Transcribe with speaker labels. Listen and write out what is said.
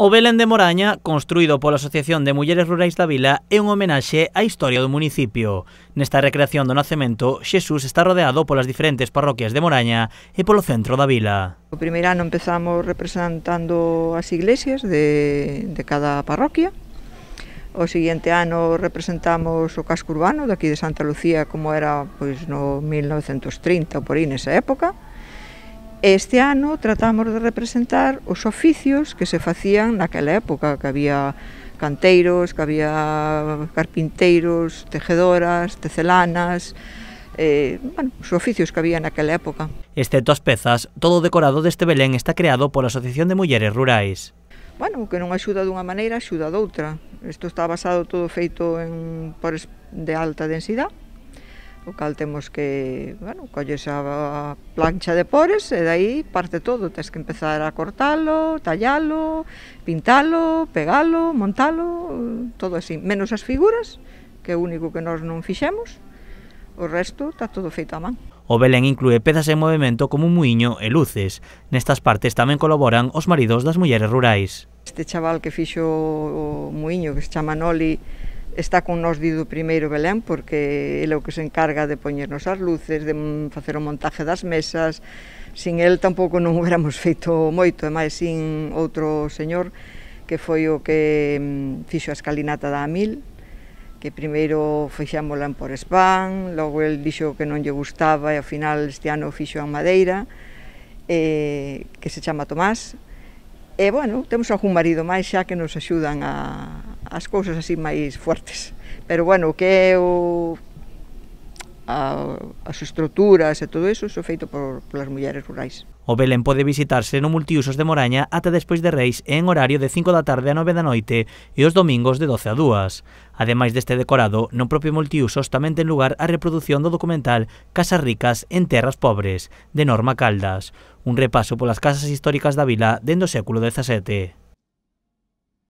Speaker 1: O Belén de Moraña, construído pola Asociación de Mulleres Rurais da Vila, é un homenaxe á historia do municipio. Nesta recreación do nacemento, Xesús está rodeado polas diferentes parroquias de Moraña e polo centro da vila.
Speaker 2: O primeiro ano empezamos representando as iglesias de, de cada parroquia. O seguinte ano representamos o casco urbano daqui de Santa Lucía como era pois no 1930 por aí nesa época Este ano tratamos de representar os oficios que se facían naquela época, que había canteiros, que había carpinteiros, tejedoras, tecelanas, eh, bueno, os oficios que había naquela época.
Speaker 1: Excepto as pezas, todo o decorado deste Belén está creado pola Asociación de Mulleres Rurais.
Speaker 2: Bueno, que non axuda dunha maneira, axuda doutra. Isto está basado todo feito en por de alta densidade, o cal temos que, bueno, colles a plancha de pores e dai parte todo, tens que empezar a cortalo, tallalo, pintalo, pegalo, montalo, todo así, menos as figuras, que é o único que nós non fixemos, o resto está todo feito a man.
Speaker 1: O Belén inclúe pezas en movimento como un muiño e luces. Nestas partes tamén colaboran os maridos das mulleres rurais.
Speaker 2: Este chaval que fixo o muiño, que se chama Noli, está con nós dido primeiro Belén porque ele é o que se encarga de poñernos as luces, de facer o montaje das mesas. Sin el tampouco non hubiéramos feito moito, e máis sin outro señor que foi o que mm, fixo a escalinata da Amil, que primeiro fixámola en por Spam, logo el dixo que non lle gustaba e ao final este ano fixo en Madeira, eh, que se chama Tomás, E, bueno, temos algún marido máis xa que nos axudan a, as cousas así máis fuertes. Pero bueno, o que é o a, as estruturas e todo iso é feito por, polas mulleres rurais.
Speaker 1: O Belén pode visitarse no multiusos de Moraña ata despois de Reis en horario de 5 da tarde a 9 da noite e os domingos de 12 a 2. Ademais deste decorado, no propio multiusos tamén ten lugar a reprodución do documental Casas ricas en terras pobres, de Norma Caldas, un repaso polas casas históricas da vila dende o século XVII.